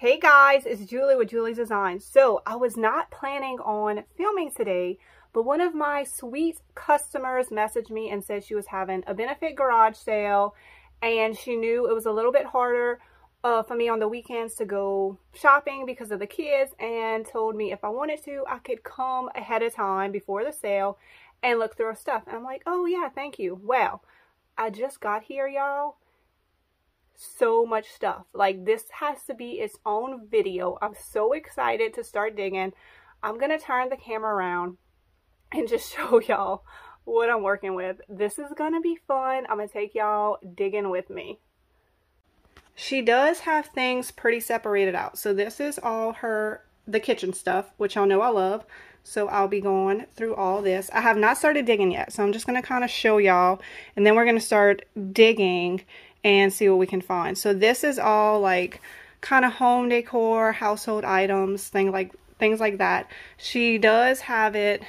Hey guys, it's Julie with Julie's Design. So I was not planning on filming today, but one of my sweet customers messaged me and said she was having a benefit garage sale and she knew it was a little bit harder uh, for me on the weekends to go shopping because of the kids and told me if I wanted to, I could come ahead of time before the sale and look through her stuff. And I'm like, oh yeah, thank you. Well, I just got here, y'all. So much stuff. Like this has to be its own video. I'm so excited to start digging. I'm going to turn the camera around and just show y'all what I'm working with. This is going to be fun. I'm going to take y'all digging with me. She does have things pretty separated out. So this is all her, the kitchen stuff, which y'all know I love. So I'll be going through all this. I have not started digging yet. So I'm just going to kind of show y'all. And then we're going to start digging and see what we can find. So this is all like kind of home decor, household items, thing like things like that. She does have it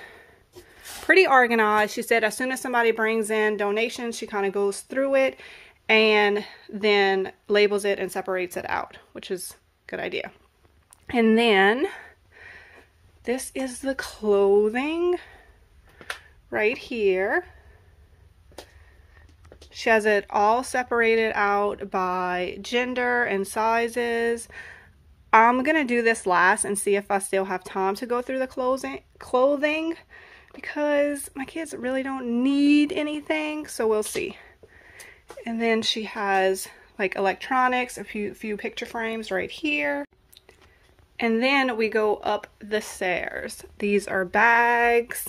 pretty organized. She said as soon as somebody brings in donations, she kind of goes through it and then labels it and separates it out, which is a good idea. And then this is the clothing right here. She has it all separated out by gender and sizes. I'm going to do this last and see if I still have time to go through the clothing, clothing because my kids really don't need anything, so we'll see. And then she has like electronics, a few, few picture frames right here. And then we go up the stairs. These are bags,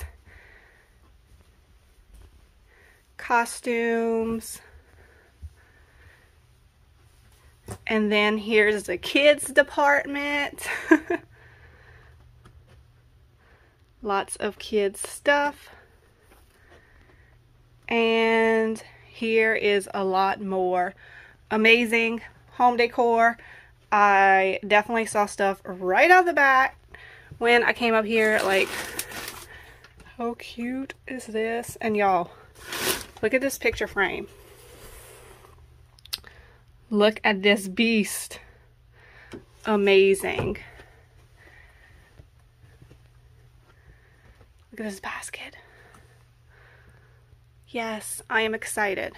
costumes, and then here's the kids department. Lots of kids stuff. And here is a lot more amazing home decor. I definitely saw stuff right out the back when I came up here. Like, how cute is this? And y'all, look at this picture frame. Look at this beast. Amazing. Look at this basket. Yes, I am excited.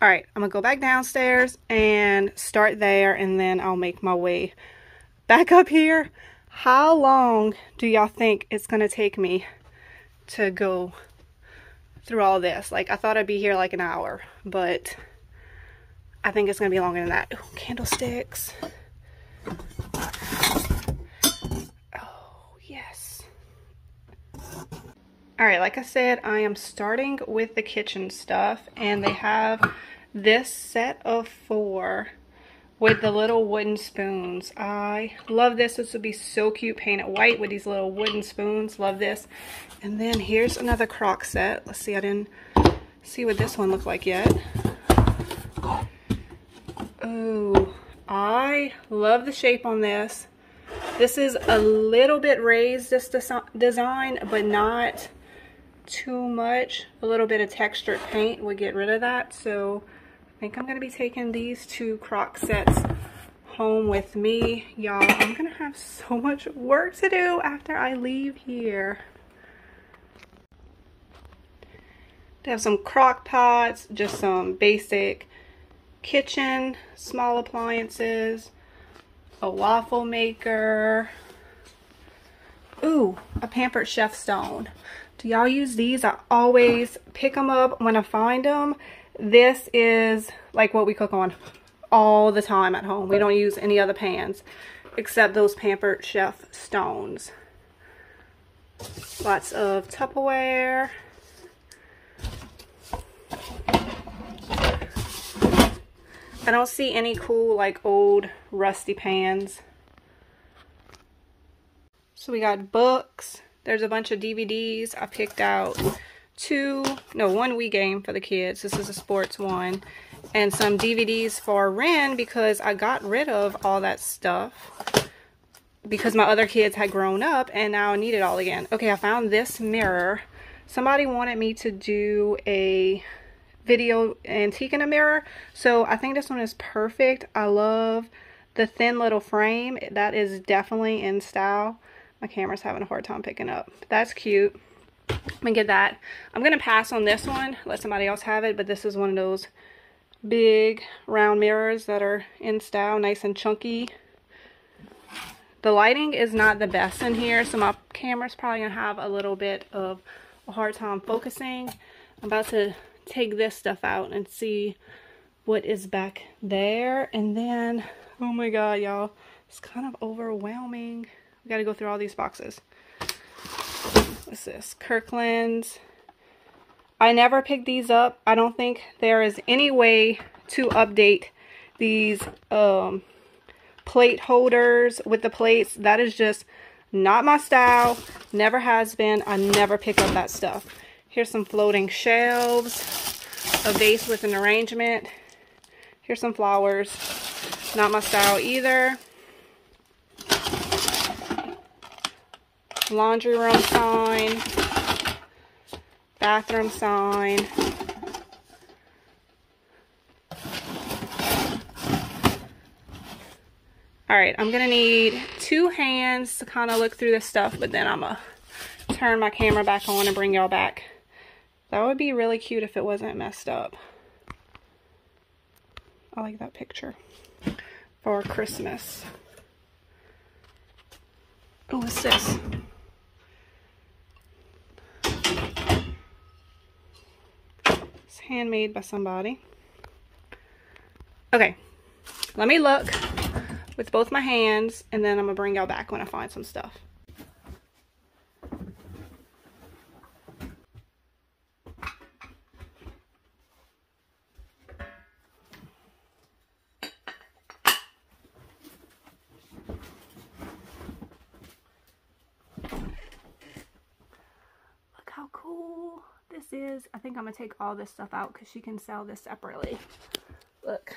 All right, I'm gonna go back downstairs and start there and then I'll make my way back up here. How long do y'all think it's gonna take me to go through all this? Like, I thought I'd be here like an hour, but I think it's gonna be longer than that. Ooh, candlesticks. Oh, yes. All right, like I said, I am starting with the kitchen stuff and they have this set of four with the little wooden spoons. I love this. This would be so cute painted white with these little wooden spoons. Love this. And then here's another crock set. Let's see, I didn't see what this one looked like yet. Oh, I love the shape on this. This is a little bit raised, this design, but not too much. A little bit of textured paint would get rid of that. So I think I'm going to be taking these two crock sets home with me. Y'all, I'm going to have so much work to do after I leave here. They have some crock pots, just some basic kitchen, small appliances, a waffle maker. Ooh, a Pampered Chef stone. Do y'all use these? I always pick them up when I find them. This is like what we cook on all the time at home. We don't use any other pans except those Pampered Chef stones. Lots of Tupperware. I don't see any cool like old rusty pans. So we got books, there's a bunch of DVDs. I picked out two, no, one Wii game for the kids. This is a sports one. And some DVDs for Ren because I got rid of all that stuff because my other kids had grown up and now I need it all again. Okay, I found this mirror. Somebody wanted me to do a video antique in a mirror. So I think this one is perfect. I love the thin little frame. That is definitely in style. My camera's having a hard time picking up. That's cute. I'm gonna get that. I'm gonna pass on this one, let somebody else have it, but this is one of those big round mirrors that are in style, nice and chunky. The lighting is not the best in here, so my camera's probably gonna have a little bit of a hard time focusing. I'm about to take this stuff out and see what is back there. And then, oh my god, y'all, it's kind of overwhelming. We gotta go through all these boxes. What's this? Kirkland's. I never picked these up. I don't think there is any way to update these um, plate holders with the plates. That is just not my style. Never has been. I never pick up that stuff. Here's some floating shelves. A vase with an arrangement. Here's some flowers. Not my style either. Laundry room sign, bathroom sign. All right, I'm gonna need two hands to kind of look through this stuff, but then I'm gonna turn my camera back on and bring y'all back. That would be really cute if it wasn't messed up. I like that picture for Christmas. Oh, what's this? Handmade by somebody. Okay, let me look with both my hands and then I'm gonna bring y'all back when I find some stuff. Is, I think I'm going to take all this stuff out because she can sell this separately. Look,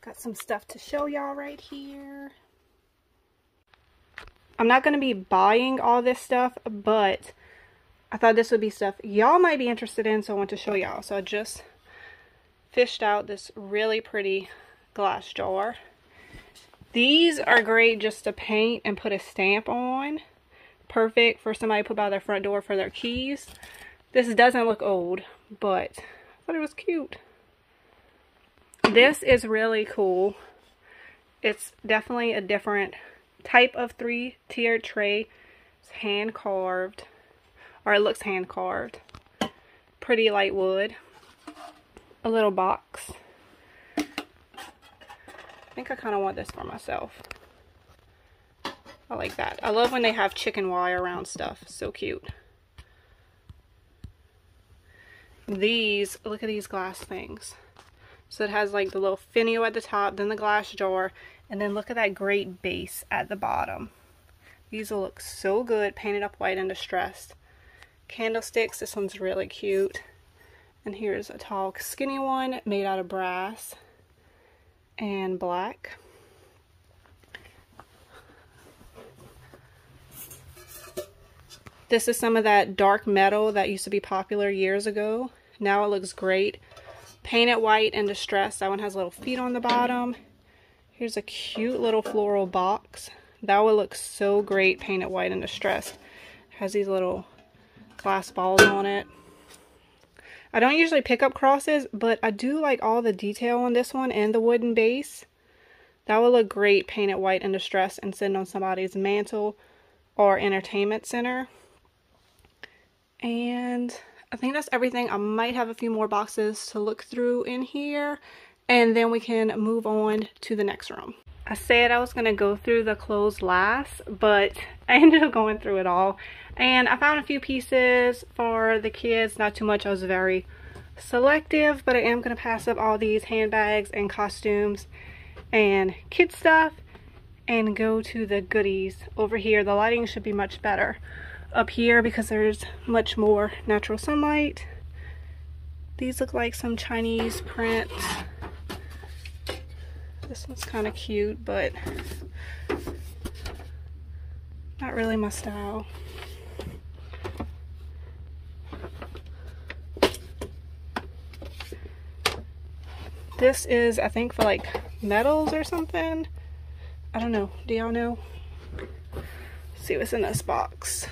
got some stuff to show y'all right here. I'm not going to be buying all this stuff, but I thought this would be stuff y'all might be interested in, so I want to show y'all. So I just fished out this really pretty glass jar. These are great just to paint and put a stamp on. Perfect for somebody to put by their front door for their keys. This doesn't look old, but I thought it was cute. This is really cool. It's definitely a different type of three-tiered tray. It's hand-carved, or it looks hand-carved. Pretty light wood. A little box. I think I kind of want this for myself. I like that. I love when they have chicken wire around stuff. So cute these, look at these glass things. So it has like the little finial at the top, then the glass jar, and then look at that great base at the bottom. These will look so good, painted up white and distressed. Candlesticks, this one's really cute. And here's a tall, skinny one made out of brass and black. This is some of that dark metal that used to be popular years ago. Now it looks great. Painted white and distressed. That one has little feet on the bottom. Here's a cute little floral box. That would look so great painted white and distressed. Has these little glass balls on it. I don't usually pick up crosses, but I do like all the detail on this one and the wooden base. That would look great painted white and distressed and sitting on somebody's mantel or entertainment center. And I think that's everything. I might have a few more boxes to look through in here and then we can move on to the next room. I said I was going to go through the clothes last, but I ended up going through it all. And I found a few pieces for the kids, not too much. I was very selective, but I am going to pass up all these handbags and costumes and kid stuff and go to the goodies over here. The lighting should be much better up here because there's much more natural sunlight. These look like some Chinese prints. This one's kind of cute, but not really my style. This is, I think, for like metals or something. I don't know. Do y'all know? Let's see what's in this box.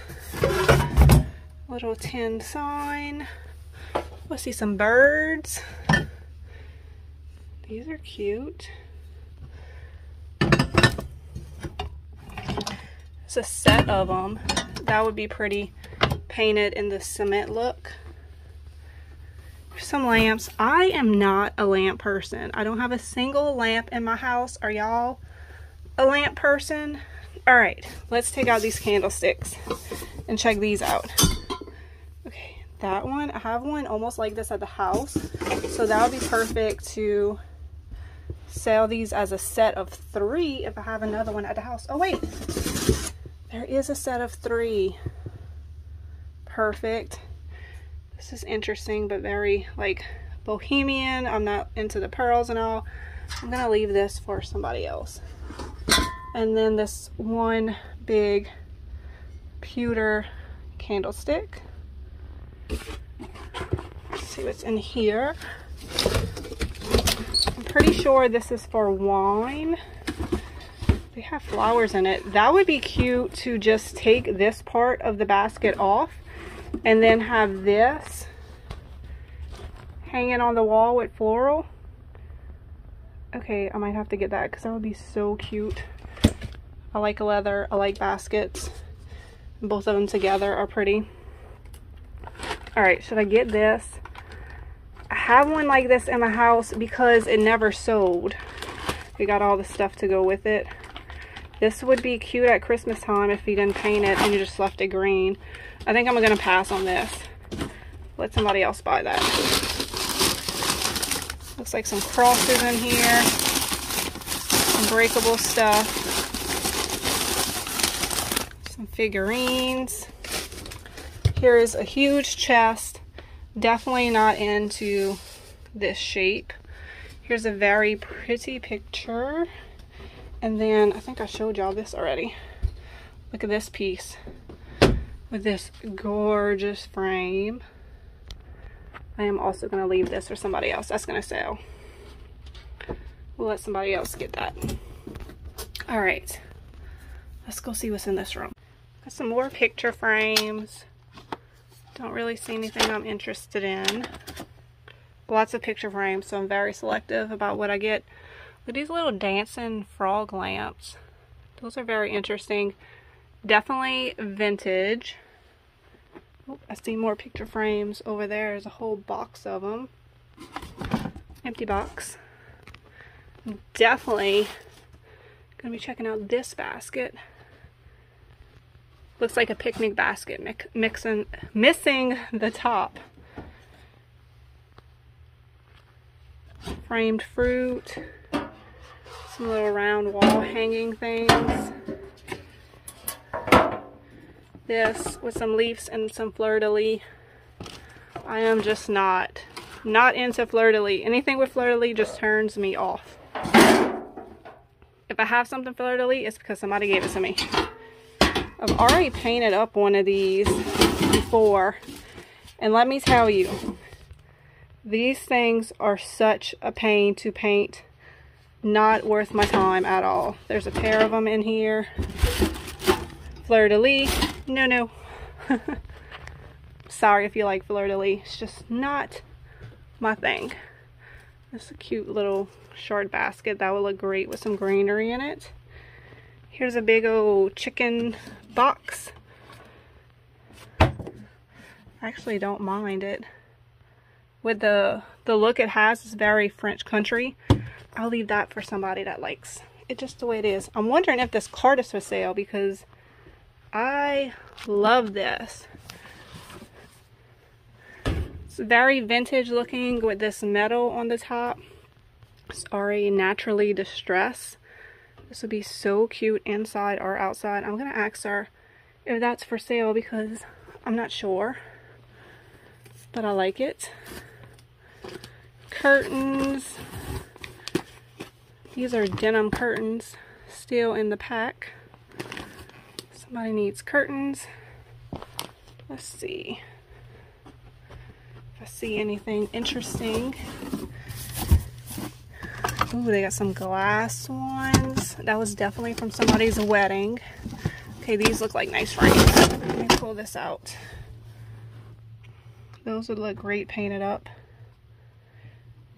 Little tin sign. Let's see some birds. These are cute. It's a set of them. That would be pretty painted in the cement look. Some lamps. I am not a lamp person. I don't have a single lamp in my house. Are y'all a lamp person? All right, let's take out these candlesticks and check these out. That one, I have one almost like this at the house. So that would be perfect to sell these as a set of three if I have another one at the house. Oh wait, there is a set of three. Perfect. This is interesting, but very like bohemian. I'm not into the pearls and all. I'm gonna leave this for somebody else. And then this one big pewter candlestick. Let's see what's in here. I'm pretty sure this is for wine. They have flowers in it. That would be cute to just take this part of the basket off and then have this hanging on the wall with floral. Okay, I might have to get that because that would be so cute. I like leather. I like baskets. Both of them together are pretty. All right, should I get this? I have one like this in my house because it never sold. We got all the stuff to go with it. This would be cute at Christmas time if you didn't paint it and you just left it green. I think I'm to pass on this. Let somebody else buy that. Looks like some crosses in here. Some breakable stuff. Some figurines. Here is a huge chest. Definitely not into this shape. Here's a very pretty picture. And then I think I showed y'all this already. Look at this piece with this gorgeous frame. I am also going to leave this for somebody else. That's going to sell. We'll let somebody else get that. All right. Let's go see what's in this room. Got some more picture frames. Don't really see anything I'm interested in. Lots of picture frames, so I'm very selective about what I get. But these little dancing frog lamps, those are very interesting. Definitely vintage. Oh, I see more picture frames over there. There's a whole box of them. Empty box. Definitely gonna be checking out this basket. Looks like a picnic basket, mix, mixing, missing the top. Framed fruit some little round wall hanging things. This with some leaves and some fleur-de-lis. I am just not, not into fleur-de-lis. Anything with fleur-de-lis just turns me off. If I have something fleur-de-lis, it's because somebody gave it to me. I've already painted up one of these before. And let me tell you, these things are such a pain to paint not worth my time at all. There's a pair of them in here. Fleur-de-lis. No, no. Sorry if you like fleur-de-lis. It's just not my thing. It's a cute little shard basket. That would look great with some greenery in it. Here's a big old chicken box. I actually don't mind it. With the, the look it has, it's very French country. I'll leave that for somebody that likes it just the way it is. I'm wondering if this card is for sale because I love this. It's very vintage looking with this metal on the top. It's already naturally distressed. This would be so cute inside or outside. I'm going to ask her if that's for sale because I'm not sure. But I like it. Curtains. These are denim curtains still in the pack. Somebody needs curtains. Let's see if I see anything interesting. Ooh, they got some glass ones. That was definitely from somebody's wedding. Okay, these look like nice frames. Let me pull this out. Those would look great painted up.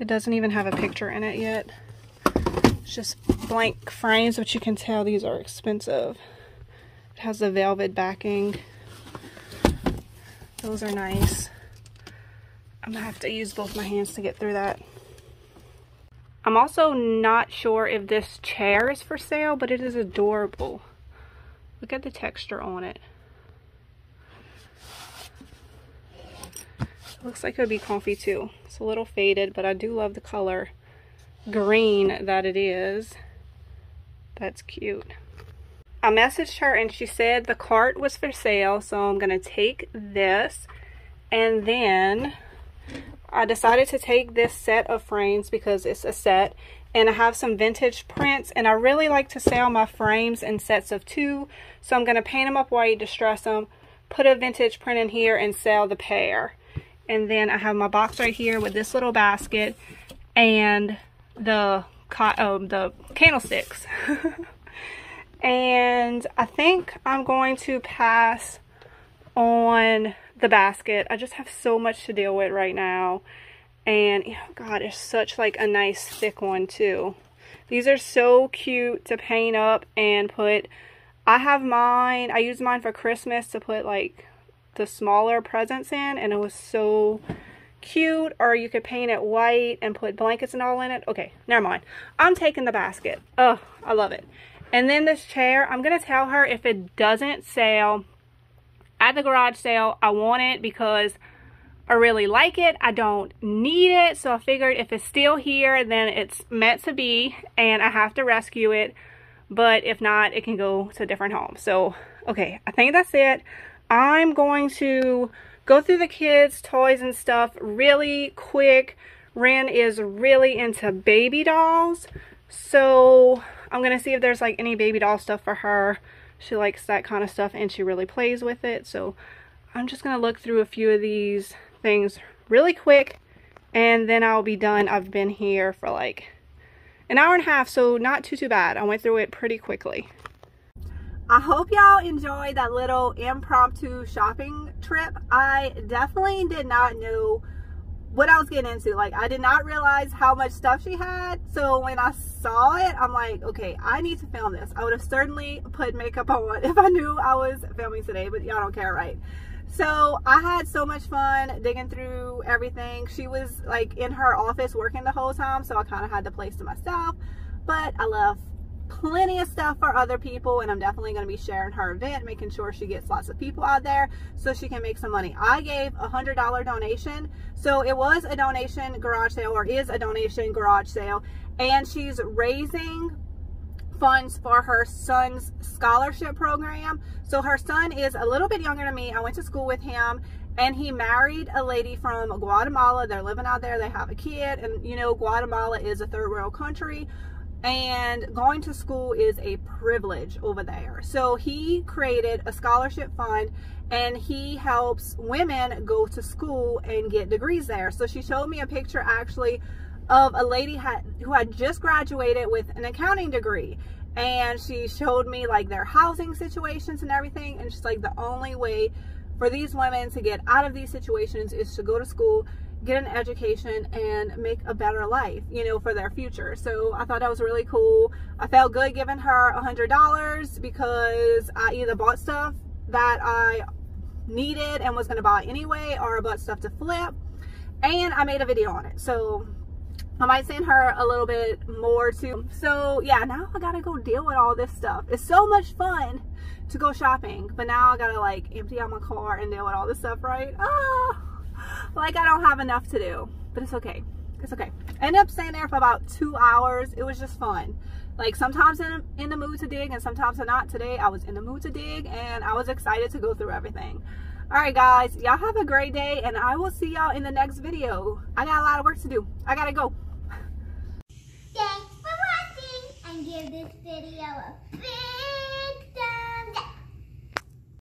It doesn't even have a picture in it yet. It's just blank frames, but you can tell these are expensive. It has the velvet backing. Those are nice. I'm gonna have to use both my hands to get through that. I'm also not sure if this chair is for sale, but it is adorable. Look at the texture on it. It looks like it would be comfy too. It's a little faded, but I do love the color green that it is. That's cute. I messaged her and she said the cart was for sale, so I'm going to take this. And then I decided to take this set of frames because it's a set. And I have some vintage prints. And I really like to sell my frames in sets of two. So I'm going to paint them up white, distress them, put a vintage print in here, and sell the pair. And then I have my box right here with this little basket and the, um, the candlesticks. and I think I'm going to pass on the basket. I just have so much to deal with right now. And, oh God, it's such like a nice thick one too. These are so cute to paint up and put. I have mine, I use mine for Christmas to put like the smaller presents in. And it was so cute. Or you could paint it white and put blankets and all in it. Okay, never mind. I'm taking the basket. Oh, I love it. And then this chair, I'm going to tell her if it doesn't sell at the garage sale, I want it because I really like it. I don't need it. So I figured if it's still here, then it's meant to be and I have to rescue it. But if not, it can go to a different home. So, okay, I think that's it. I'm going to go through the kids' toys and stuff really quick. Ren is really into baby dolls. So I'm going to see if there's like any baby doll stuff for her. She likes that kind of stuff and she really plays with it. So I'm just going to look through a few of these things really quick and then I'll be done. I've been here for like an hour and a half, so not too, too bad. I went through it pretty quickly. I hope y'all enjoyed that little impromptu shopping trip. I definitely did not know what I was getting into. Like, I did not realize how much stuff she had. So when I saw it, I'm like, okay, I need to film this. I would have certainly put makeup on if I knew I was filming today, but y'all don't care, right? So I had so much fun digging through everything. She was like in her office working the whole time, so I kind of had the place to myself. But I love plenty of stuff for other people and I'm definitely going to be sharing her event making sure she gets lots of people out there so she can make some money I gave a hundred dollar donation so it was a donation garage sale or is a donation garage sale and she's raising funds for her son's scholarship program so her son is a little bit younger than me I went to school with him and he married a lady from Guatemala. They're living out there. They have a kid. And, you know, Guatemala is a third world country and going to school is a privilege over there. So he created a scholarship fund and he helps women go to school and get degrees there. So she showed me a picture actually of a lady who had just graduated with an accounting degree and she showed me like their housing situations and everything and she's like the only way for these women to get out of these situations is to go to school get an education and make a better life, you know, for their future. So I thought that was really cool. I felt good giving her a hundred dollars because I either bought stuff that I needed and was going to buy anyway or I bought stuff to flip and I made a video on it. So I might send her a little bit more too. So yeah, now I gotta go deal with all this stuff. It's so much fun to go shopping, but now I gotta like empty out my car and deal with all this stuff, right? Ah like I don't have enough to do, but it's okay. It's okay. I ended up staying there for about two hours. It was just fun. Like sometimes in, in the mood to dig and sometimes I'm not. Today I was in the mood to dig and I was excited to go through everything. Alright guys, y'all have a great day and I will see y'all in the next video. I got a lot of work to do. I gotta go. Thanks for watching and give this video a big